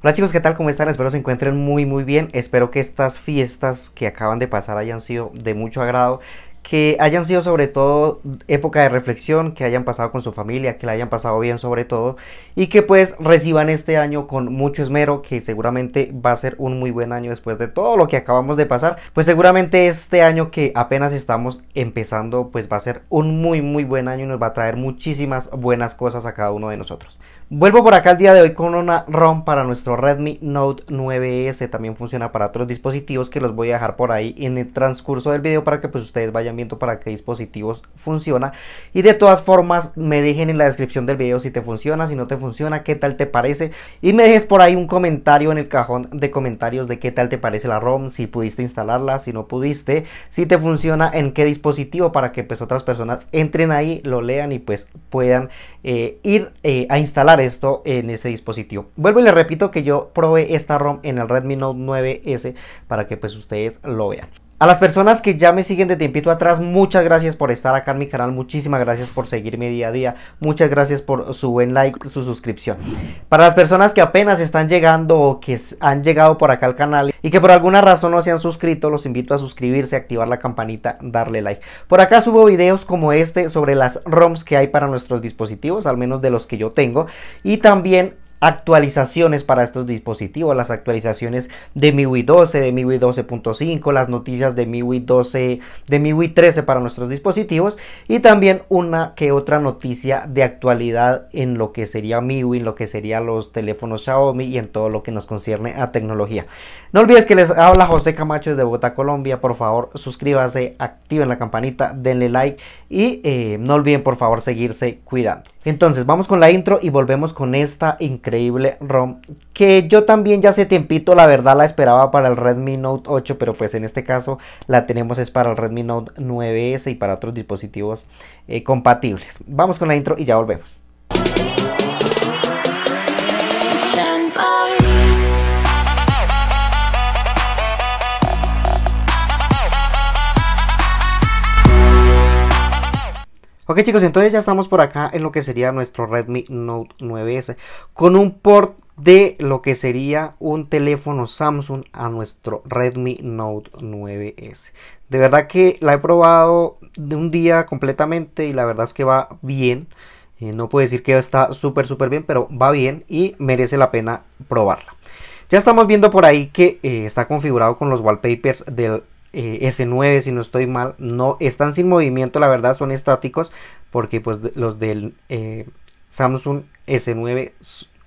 Hola chicos, ¿qué tal? ¿Cómo están? Espero se encuentren muy muy bien. Espero que estas fiestas que acaban de pasar hayan sido de mucho agrado que hayan sido sobre todo época de reflexión, que hayan pasado con su familia, que la hayan pasado bien sobre todo y que pues reciban este año con mucho esmero, que seguramente va a ser un muy buen año después de todo lo que acabamos de pasar, pues seguramente este año que apenas estamos empezando pues va a ser un muy muy buen año y nos va a traer muchísimas buenas cosas a cada uno de nosotros. Vuelvo por acá el día de hoy con una ROM para nuestro Redmi Note 9S, también funciona para otros dispositivos que los voy a dejar por ahí en el transcurso del video para que pues ustedes vayan viendo para qué dispositivos funciona. Y de todas formas me dejen en la descripción del video si te funciona, si no te funciona, qué tal te parece. Y me dejes por ahí un comentario en el cajón de comentarios de qué tal te parece la ROM, si pudiste instalarla, si no pudiste, si te funciona en qué dispositivo para que pues otras personas entren ahí, lo lean y pues puedan eh, ir eh, a instalar esto en ese dispositivo. Vuelvo y le repito que yo probé esta ROM en el Redmi Note 9S para que pues ustedes lo vean. A las personas que ya me siguen de tiempito atrás, muchas gracias por estar acá en mi canal, muchísimas gracias por seguirme día a día, muchas gracias por su buen like, su suscripción. Para las personas que apenas están llegando o que han llegado por acá al canal y que por alguna razón no se han suscrito, los invito a suscribirse, activar la campanita, darle like. Por acá subo videos como este sobre las ROMs que hay para nuestros dispositivos, al menos de los que yo tengo, y también actualizaciones para estos dispositivos, las actualizaciones de MIUI 12, de MIUI 12.5, las noticias de MIUI 12, de MIUI 13 para nuestros dispositivos y también una que otra noticia de actualidad en lo que sería MIUI, en lo que serían los teléfonos Xiaomi y en todo lo que nos concierne a tecnología. No olvides que les habla José Camacho desde Bogotá, Colombia. Por favor, suscríbanse, activen la campanita, denle like y eh, no olviden por favor seguirse cuidando. Entonces vamos con la intro y volvemos con esta increíble ROM que yo también ya hace tiempito la verdad la esperaba para el Redmi Note 8 pero pues en este caso la tenemos es para el Redmi Note 9S y para otros dispositivos eh, compatibles. Vamos con la intro y ya volvemos. Ok chicos, entonces ya estamos por acá en lo que sería nuestro Redmi Note 9S con un port de lo que sería un teléfono Samsung a nuestro Redmi Note 9S. De verdad que la he probado de un día completamente y la verdad es que va bien. Eh, no puedo decir que está súper súper bien, pero va bien y merece la pena probarla. Ya estamos viendo por ahí que eh, está configurado con los wallpapers del eh, S9 si no estoy mal no están sin movimiento la verdad son estáticos porque pues los del eh, Samsung S9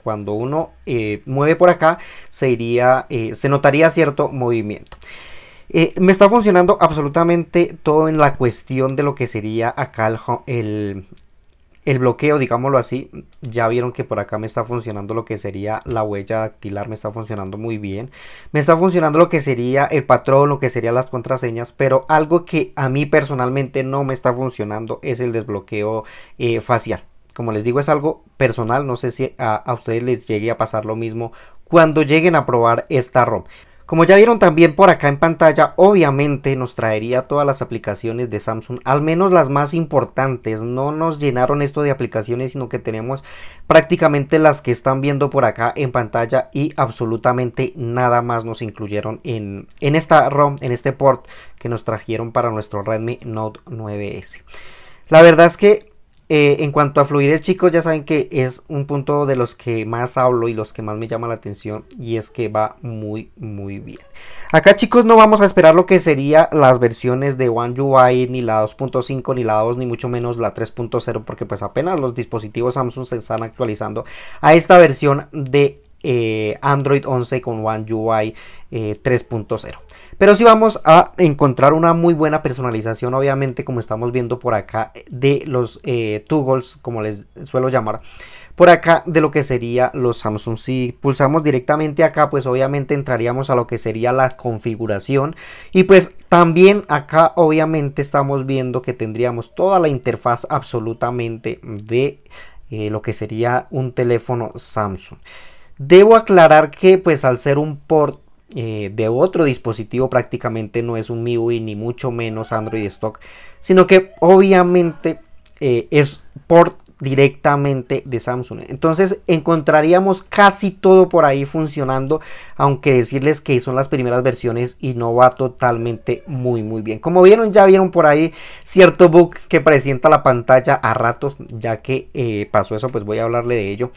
cuando uno eh, mueve por acá se iría se notaría cierto movimiento. Me está funcionando absolutamente todo en la cuestión de lo que sería acá el, el bloqueo, digámoslo así, ya vieron que por acá me está funcionando lo que sería la huella dactilar, me está funcionando muy bien. Me está funcionando lo que sería el patrón, lo que serían las contraseñas, pero algo que a mí personalmente no me está funcionando es el desbloqueo eh, facial. Como les digo, es algo personal, no sé si a, a ustedes les llegue a pasar lo mismo cuando lleguen a probar esta ROM. Como ya vieron también por acá en pantalla, obviamente nos traería todas las aplicaciones de Samsung, al menos las más importantes. No nos llenaron esto de aplicaciones, sino que tenemos prácticamente las que están viendo por acá en pantalla y absolutamente nada más nos incluyeron en, en esta ROM, en este port que nos trajeron para nuestro Redmi Note 9S. La verdad es que eh, en cuanto a fluidez, chicos, ya saben que es un punto de los que más hablo y los que más me llama la atención y es que va muy, muy bien. Acá, chicos, no vamos a esperar lo que sería las versiones de One UI, ni la 2.5, ni la 2, ni mucho menos la 3.0, porque pues apenas los dispositivos Samsung se están actualizando a esta versión de eh, Android 11 con One UI 3.0. Eh, Pero si vamos a encontrar una muy buena personalización, obviamente como estamos viendo por acá, de los eh, toggles, como les suelo llamar. Por acá de lo que sería los Samsung. Si pulsamos directamente acá, pues obviamente entraríamos a lo que sería la configuración. Y pues también acá obviamente estamos viendo que tendríamos toda la interfaz absolutamente de lo que sería un teléfono Samsung. Debo aclarar que pues al ser un port eh, de otro dispositivo prácticamente no es un MIUI ni mucho menos Android stock, sino que obviamente eh, es port directamente de Samsung. Entonces encontraríamos casi todo por ahí funcionando, aunque decirles que son las primeras versiones y no va totalmente muy muy bien. Como vieron, ya vieron por ahí cierto bug que presenta la pantalla a ratos, ya que eh, pasó eso, pues voy a hablarle de ello.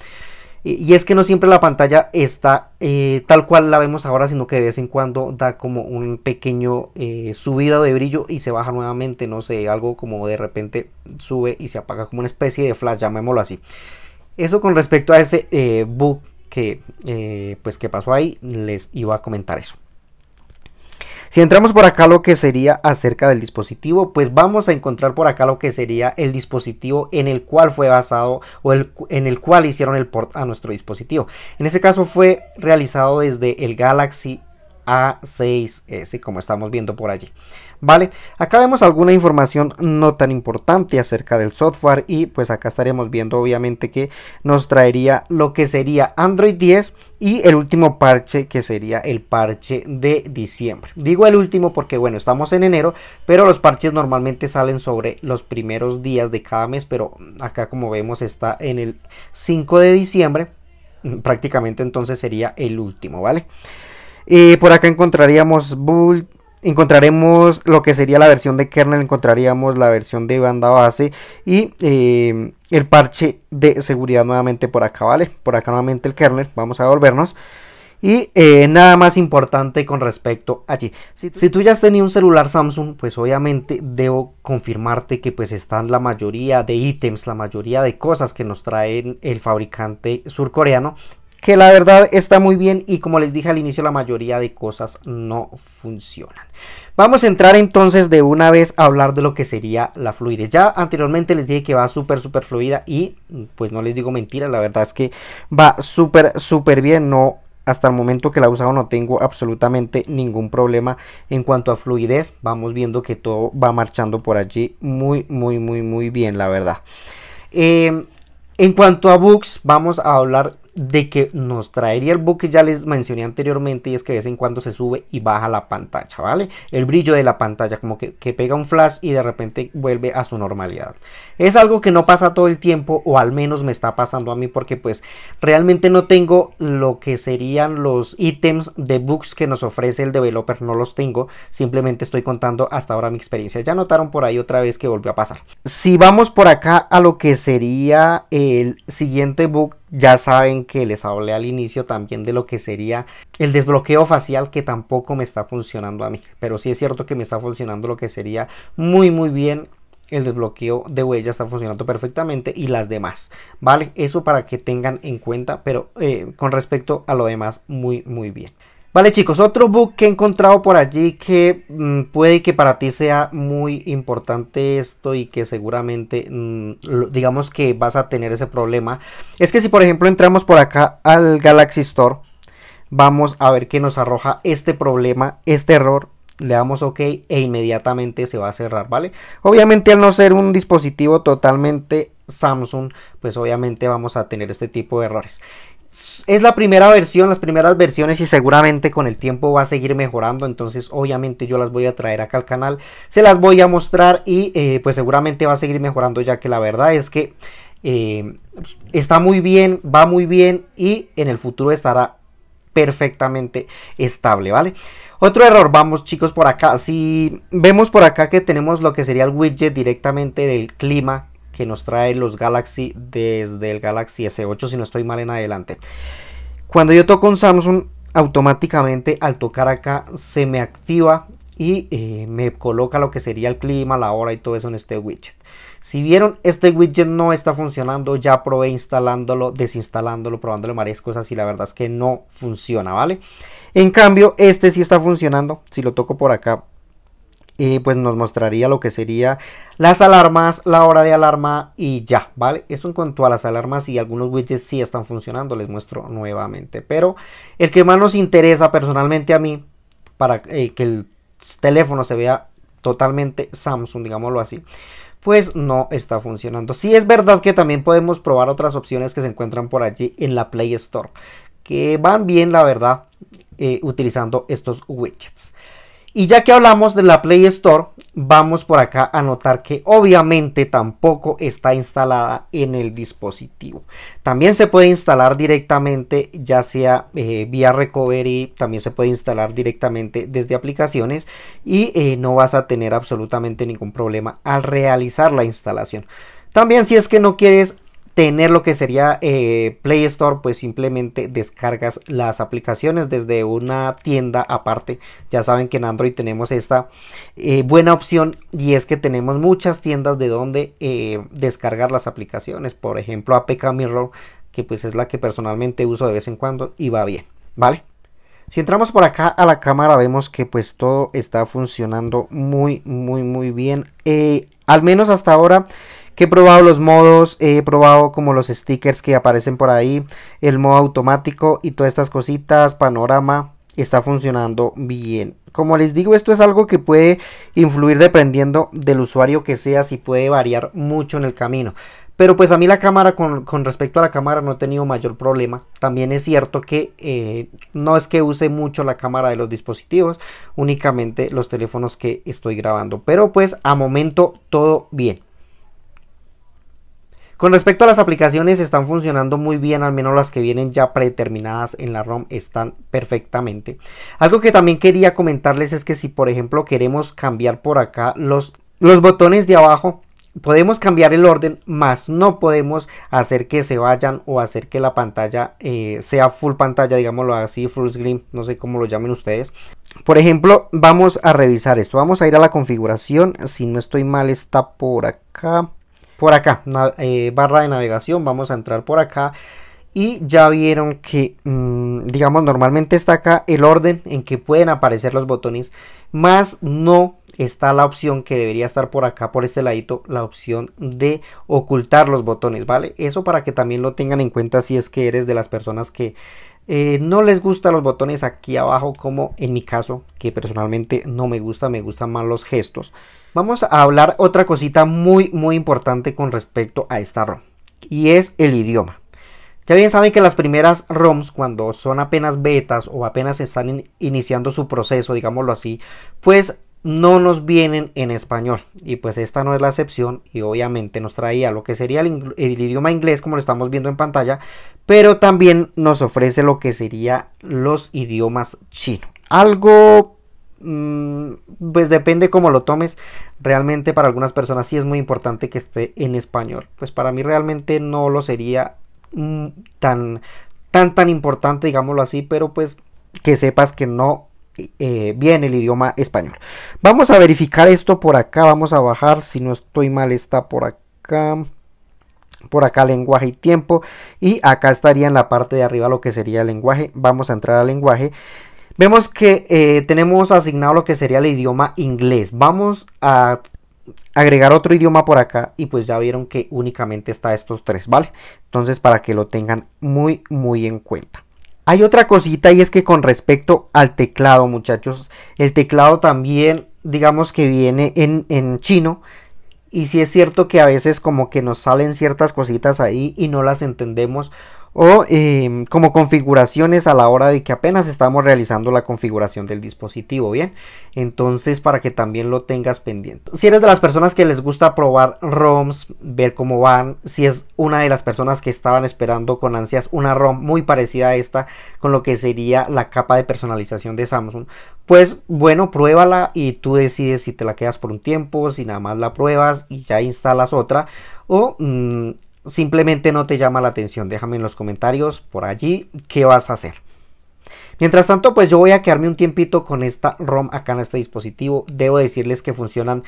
Y es que no siempre la pantalla está eh, tal cual la vemos ahora, sino que de vez en cuando da como un pequeño eh, subido de brillo y se baja nuevamente, no sé, algo como de repente sube y se apaga como una especie de flash, llamémoslo así. Eso con respecto a ese eh, bug que, pues que pasó ahí, les iba a comentar eso. Si entramos por acá lo que sería acerca del dispositivo, pues vamos a encontrar por acá lo que sería el dispositivo en el cual fue basado o en el cual hicieron el port a nuestro dispositivo. En ese caso fue realizado desde el Galaxy A6S como estamos viendo por allí. Vale, acá vemos alguna información no tan importante acerca del software y pues acá estaremos viendo obviamente que nos traería lo que sería Android 10 y el último parche que sería el parche de diciembre. Digo el último porque bueno, estamos en enero, pero los parches normalmente salen sobre los primeros días de cada mes, pero acá como vemos está en el 5 de diciembre, prácticamente entonces sería el último, ¿vale? Eh, por acá encontraríamos Bull encontraremos lo que sería la versión de kernel, encontraríamos la versión de banda base y eh, el parche de seguridad nuevamente por acá, ¿vale? Por acá nuevamente el kernel, vamos a volvernos. Y eh, nada más importante con respecto allí. Si, si, tú ya has tenido un celular Samsung, pues obviamente debo confirmarte que pues están la mayoría de ítems, la mayoría de cosas que nos trae el fabricante surcoreano que la verdad está muy bien y como les dije al inicio la mayoría de cosas no funcionan. Vamos a entrar entonces de una vez a hablar de lo que sería la fluidez. Ya anteriormente les dije que va súper súper fluida y pues no les digo mentiras, la verdad es que va súper súper bien, no hasta el momento que la he usado no tengo absolutamente ningún problema en cuanto a fluidez. Vamos viendo que todo va marchando por allí muy, muy, muy, muy bien, la verdad. Eh, en cuanto a bugs, vamos a hablar de que nos traería el bug que ya les mencioné anteriormente y es que de vez en cuando se sube y baja la pantalla, ¿vale? El brillo de la pantalla como que, pega un flash y de repente vuelve a su normalidad. Es algo que no pasa todo el tiempo o al menos me está pasando a mí porque pues realmente no tengo lo que serían los ítems de bugs que nos ofrece el developer, no los tengo, simplemente estoy contando hasta ahora mi experiencia. Ya notaron por ahí otra vez que volvió a pasar. Si vamos por acá a lo que sería el siguiente bug ya saben que les hablé al inicio también de lo que sería el desbloqueo facial que tampoco me está funcionando a mí. Pero sí es cierto que me está funcionando lo que sería muy muy bien el desbloqueo de huella está funcionando perfectamente y las demás vale eso para que tengan en cuenta pero eh, con respecto a lo demás muy muy bien Vale chicos, otro bug que he encontrado por allí que mm, puede que para ti sea muy importante esto y que seguramente mm, digamos que vas a tener ese problema. Es que si por ejemplo entramos por acá al Galaxy Store, vamos a ver que nos arroja este problema, este error. Le damos OK e inmediatamente se va a cerrar, ¿vale? Obviamente al no ser un dispositivo totalmente Samsung, pues obviamente vamos a tener este tipo de errores es la primera versión, las primeras versiones y seguramente con el tiempo va a seguir mejorando. Entonces obviamente yo las voy a traer acá al canal, se las voy a mostrar y eh, pues seguramente va a seguir mejorando ya que la verdad es que eh, está muy bien, va muy bien y en el futuro estará perfectamente estable, ¿vale? Otro error, vamos chicos por acá, si vemos por acá que tenemos lo que sería el widget directamente del clima que nos trae los Galaxy desde el Galaxy S8 si no estoy mal en adelante. Cuando yo toco un Samsung automáticamente al tocar acá se me activa y eh, me coloca lo que sería el clima, la hora y todo eso en este widget. Si vieron, este widget no está funcionando. Ya probé instalándolo, desinstalándolo, probándolo varias cosas y la verdad es que no funciona, ¿vale? En cambio, este sí está funcionando. Si lo toco por acá, y pues nos mostraría lo que sería las alarmas, la hora de alarma y ya, ¿vale? Esto en cuanto a las alarmas y algunos widgets sí están funcionando, les muestro nuevamente. Pero el que más nos interesa personalmente a mí, para eh, que el teléfono se vea totalmente Samsung, digámoslo así, pues no está funcionando. Sí es verdad que también podemos probar otras opciones que se encuentran por allí en la Play Store, que van bien, la verdad, eh, utilizando estos widgets. Y ya que hablamos de la Play Store, vamos por acá a notar que obviamente tampoco está instalada en el dispositivo. También se puede instalar directamente, ya sea eh, vía recovery, también se puede instalar directamente desde aplicaciones y eh, no vas a tener absolutamente ningún problema al realizar la instalación. También si es que no quieres tener lo que sería eh, Play Store, pues simplemente descargas las aplicaciones desde una tienda aparte. Ya saben que en Android tenemos esta eh, buena opción y es que tenemos muchas tiendas de donde eh, descargar las aplicaciones. Por ejemplo, APK Mirror, que pues es la que personalmente uso de vez en cuando y va bien, ¿vale? Si entramos por acá a la cámara vemos que pues todo está funcionando muy muy muy bien. al menos hasta ahora que he probado los modos, he probado como los stickers que aparecen por ahí, el modo automático y todas estas cositas, panorama, está funcionando bien. Como les digo, esto es algo que puede influir dependiendo del usuario que seas y puede variar mucho en el camino. Pero pues a mí la cámara, con, respecto a la cámara, no he tenido mayor problema. También es cierto que eh, no es que use mucho la cámara de los dispositivos, únicamente los teléfonos que estoy grabando. Pero pues a momento todo bien. Con respecto a las aplicaciones están funcionando muy bien, al menos las que vienen ya predeterminadas en la ROM están perfectamente. Algo que también quería comentarles es que si por ejemplo queremos cambiar por acá los, botones de abajo, podemos cambiar el orden, más no podemos hacer que se vayan o hacer que la pantalla eh, sea full pantalla, digámoslo así, full screen, no sé cómo lo llamen ustedes. Por ejemplo, vamos a revisar esto, vamos a ir a la configuración, si no estoy mal está por acá por acá, eh, barra de navegación, vamos a entrar por acá. Y ya vieron que mm, digamos normalmente está acá el orden en que pueden aparecer los botones más no está la opción que debería estar por acá por este ladito la opción de ocultar los botones vale eso para que también lo tengan en cuenta si es que eres de las personas que eh, no les gustan los botones aquí abajo como en mi caso que personalmente no me gusta me gustan más los gestos Vamos a hablar otra cosita muy muy importante con respecto a esta ROM y es el idioma. Ya bien saben que las primeras ROMs cuando son apenas betas o apenas están iniciando su proceso, digámoslo así, pues no nos vienen en español y pues esta no es la excepción y obviamente nos traía lo que sería el, idioma inglés como lo estamos viendo en pantalla pero también nos ofrece lo que sería los idiomas chino algo Mm, pues depende cómo lo tomes. Realmente para algunas personas sí es muy importante que esté en español. Pues para mí realmente no lo sería mm, tan, tan, tan importante, digámoslo así, pero pues que sepas que no eh, viene el idioma español. Vamos a verificar esto por acá. Vamos a bajar. Si no estoy mal, está por acá. Por acá lenguaje y tiempo. Y acá estaría en la parte de arriba lo que sería el lenguaje. Vamos a entrar al lenguaje. Vemos que eh, tenemos asignado lo que sería el idioma inglés. Vamos a agregar otro idioma por acá y pues ya vieron que únicamente está estos tres, ¿vale? Entonces para que lo tengan muy muy en cuenta. Hay otra cosita y es que con respecto al teclado muchachos, el teclado también digamos que viene en, en chino. Y si es cierto que a veces como que nos salen ciertas cositas ahí y no las entendemos o em, como configuraciones a la hora de que apenas estamos realizando la configuración del dispositivo bien entonces para que también lo tengas pendiente. Si eres de las personas que les gusta probar ROMs ver cómo van si es una de las personas que estaban esperando con ansias una ROM muy parecida a esta con lo que sería la capa de personalización de Samsung pues bueno pruébala y tú decides si te la quedas por un tiempo si nada más la pruebas y ya instalas otra o mm, simplemente no te llama la atención. Déjame en los comentarios por allí qué vas a hacer. Mientras tanto, pues yo voy a quedarme un tiempito con esta ROM acá en este dispositivo. Debo decirles que funcionan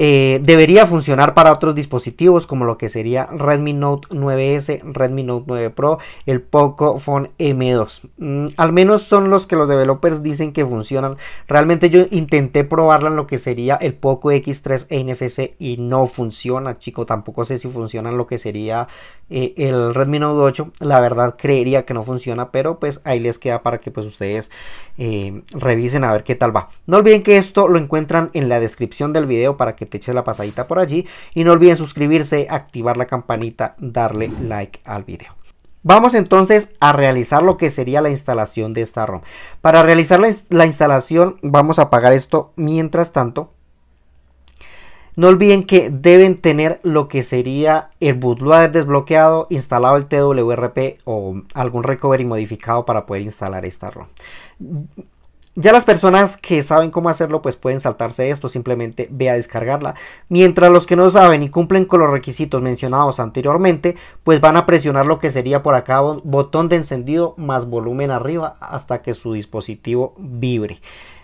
eh, debería funcionar para otros dispositivos como lo que sería Redmi Note 9S, Redmi Note 9 Pro, el Pocophone M2. Mm, al menos son los que los developers dicen que funcionan. Realmente yo intenté probarla en lo que sería el Poco X3 e NFC y no funciona, chico. Tampoco sé si funciona en lo que sería eh, el Redmi Note 8. La verdad creería que no funciona, pero pues ahí les queda para que pues ustedes eh, revisen a ver qué tal va. No olviden que esto lo encuentran en la descripción del video para que te eches la pasadita por allí. Y no olviden suscribirse, activar la campanita, darle like al video. Vamos entonces a realizar lo que sería la instalación de esta ROM. Para realizar la, instalación vamos a apagar esto mientras tanto. No olviden que deben tener lo que sería el bootloader desbloqueado, instalado el TWRP o algún recovery modificado para poder instalar esta ROM. Ya las personas que saben cómo hacerlo pues pueden saltarse esto, simplemente ve a descargarla. Mientras los que no saben y cumplen con los requisitos mencionados anteriormente, pues van a presionar lo que sería por acá botón de encendido más volumen arriba hasta que su dispositivo vibre.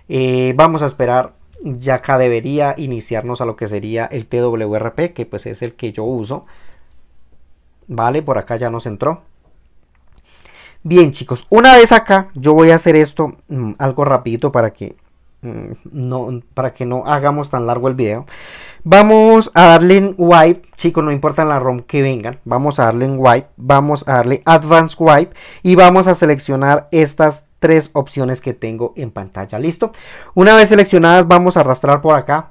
Eh, vamos a esperar, ya acá debería iniciarnos a lo que sería el TWRP, que pues es el que yo uso. Vale, por acá ya nos entró. Bien chicos, una vez acá yo voy a hacer esto mm, algo rapidito para que mm, no para que no hagamos tan largo el video. Vamos a darle en wipe, chicos, no importa la ROM que vengan, vamos a darle en wipe, vamos a darle advanced wipe y vamos a seleccionar estas tres opciones que tengo en pantalla. ¿Listo? Una vez seleccionadas vamos a arrastrar por acá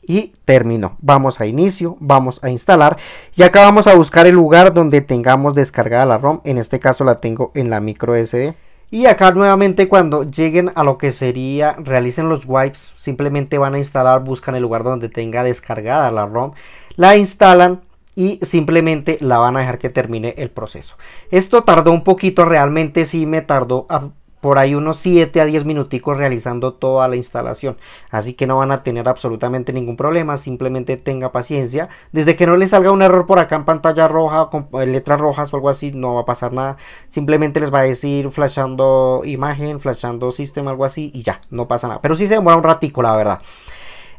y terminó. Vamos a inicio, vamos a instalar y acá vamos a buscar el lugar donde tengamos descargada la ROM. En este caso la tengo en la micro SD. Y acá nuevamente cuando lleguen a lo que sería, realicen los wipes, simplemente van a instalar, buscan el lugar donde tenga descargada la ROM, la instalan y simplemente la van a dejar que termine el proceso. Esto tardó un poquito, realmente sí me tardó por ahí unos 7 a 10 minuticos realizando toda la instalación. Así que no van a tener absolutamente ningún problema, simplemente tenga paciencia. Desde que no les salga un error por acá en pantalla roja con eh, letras rojas o algo así, no va a pasar nada. Simplemente les va a decir flashando imagen, flashando sistema, algo así y ya, no pasa nada. Pero sí se demora un ratico, la verdad.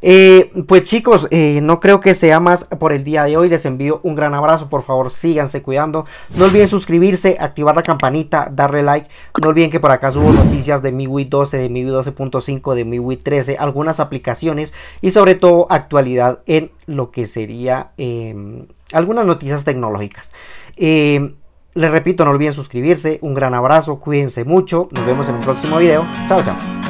Eh, pues chicos, eh, no creo que sea más por el día de hoy. Les envío un gran abrazo. Por favor, síganse cuidando. No olviden suscribirse, activar la campanita, darle like. No olviden que por acá subo noticias de MIUI 12, de MIUI 12.5, de MIUI 13, algunas aplicaciones y sobre todo actualidad en lo que sería em, algunas noticias tecnológicas. Em, les repito, no olviden suscribirse. Un gran abrazo, cuídense mucho. Nos vemos en un próximo video. Chao, chao.